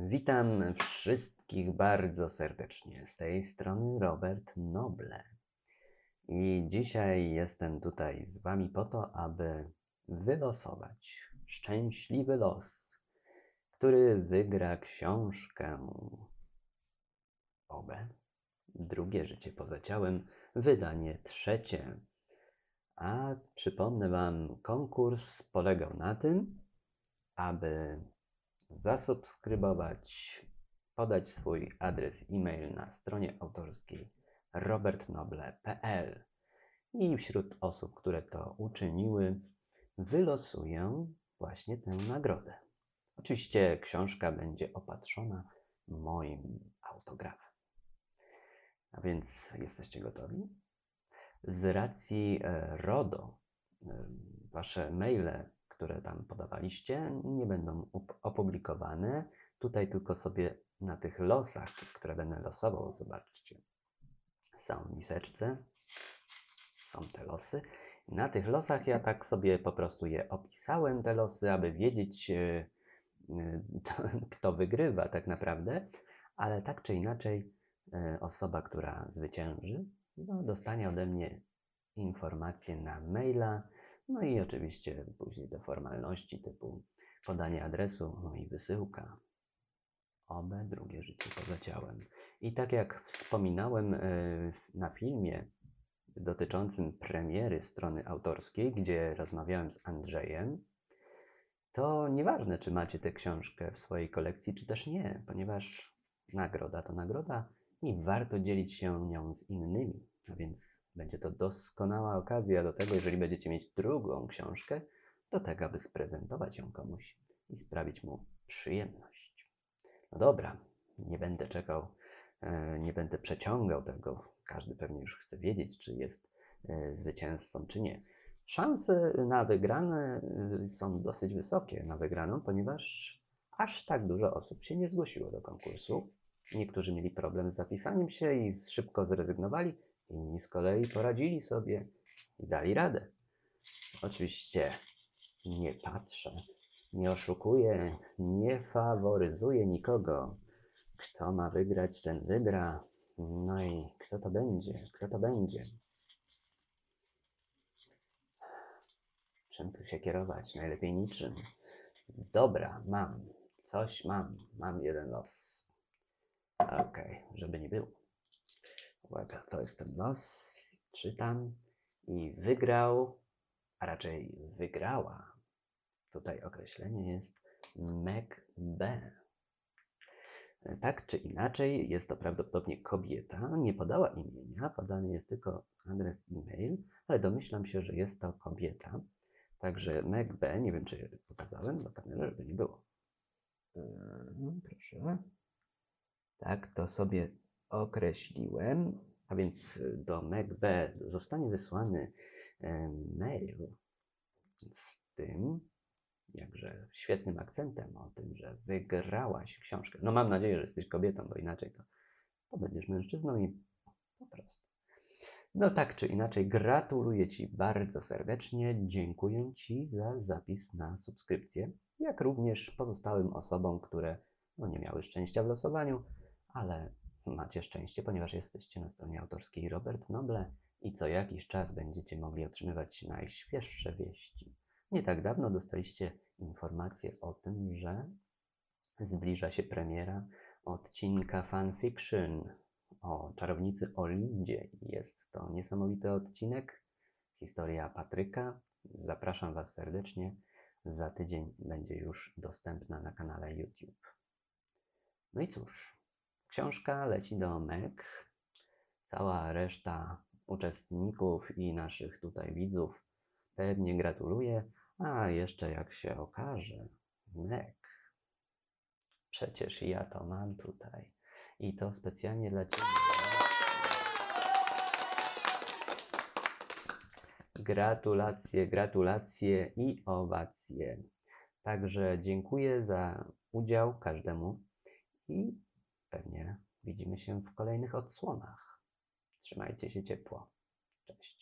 Witam wszystkich bardzo serdecznie. Z tej strony Robert Noble. I dzisiaj jestem tutaj z Wami po to, aby wylosować szczęśliwy los, który wygra książkę Obę. Drugie życie poza ciałem, wydanie trzecie. A przypomnę Wam, konkurs polegał na tym, aby zasubskrybować, podać swój adres e-mail na stronie autorskiej robertnoble.pl i wśród osób, które to uczyniły, wylosuję właśnie tę nagrodę. Oczywiście książka będzie opatrzona moim autografem. A więc jesteście gotowi? Z racji e, RODO, e, wasze maile które tam podawaliście, nie będą opublikowane. Tutaj tylko sobie na tych losach, które będę losował, zobaczcie, są miseczce, są te losy. Na tych losach ja tak sobie po prostu je opisałem, te losy, aby wiedzieć, e, e, kto wygrywa tak naprawdę, ale tak czy inaczej e, osoba, która zwycięży, no, dostanie ode mnie informację na maila, no i oczywiście później te formalności typu podanie adresu, no i wysyłka. Obe drugie życie poza ciałem. I tak jak wspominałem e, na filmie dotyczącym premiery strony autorskiej, gdzie rozmawiałem z Andrzejem, to nieważne, czy macie tę książkę w swojej kolekcji, czy też nie, ponieważ nagroda to nagroda i warto dzielić się nią z innymi. A więc będzie to doskonała okazja do tego, jeżeli będziecie mieć drugą książkę, do tego, aby sprezentować ją komuś i sprawić mu przyjemność. No dobra, nie będę czekał, e, nie będę przeciągał tego. Każdy pewnie już chce wiedzieć, czy jest e, zwycięzcą, czy nie. Szanse na wygrane e, są dosyć wysokie na wygraną, ponieważ aż tak dużo osób się nie zgłosiło do konkursu. Niektórzy mieli problem z zapisaniem się i szybko zrezygnowali, Inni z kolei poradzili sobie i dali radę. Oczywiście nie patrzę, nie oszukuję, nie faworyzuję nikogo. Kto ma wygrać, ten wygra. No i kto to będzie? Kto to będzie? Czym tu się kierować? Najlepiej niczym. Dobra, mam. Coś mam. Mam jeden los. Okej, okay, żeby nie było. Uwaga, to jest ten los. Czytam. I wygrał, a raczej wygrała. Tutaj określenie jest B. Tak czy inaczej, jest to prawdopodobnie kobieta. Nie podała imienia, podany jest tylko adres e-mail, ale domyślam się, że jest to kobieta. Także B. nie wiem czy pokazałem do kamery, żeby nie było. Yy, proszę. Tak, to sobie określiłem, a więc do MacB zostanie wysłany mail z tym, jakże świetnym akcentem o tym, że wygrałaś książkę. No mam nadzieję, że jesteś kobietą, bo inaczej to, to będziesz mężczyzną i po prostu. No tak czy inaczej, gratuluję Ci bardzo serdecznie. Dziękuję Ci za zapis na subskrypcję, jak również pozostałym osobom, które no, nie miały szczęścia w losowaniu, ale macie szczęście, ponieważ jesteście na stronie autorskiej Robert Noble i co jakiś czas będziecie mogli otrzymywać najświeższe wieści. Nie tak dawno dostaliście informację o tym, że zbliża się premiera odcinka fanfiction o czarownicy Olindzie. Jest to niesamowity odcinek, historia Patryka. Zapraszam Was serdecznie. Za tydzień będzie już dostępna na kanale YouTube. No i cóż, Książka leci do MEK. Cała reszta uczestników i naszych tutaj widzów pewnie gratuluje, a jeszcze jak się okaże, MEK. Przecież ja to mam tutaj i to specjalnie dla Ciebie. Gratulacje, gratulacje i owacje. Także dziękuję za udział każdemu i Pewnie widzimy się w kolejnych odsłonach. Trzymajcie się ciepło. Cześć.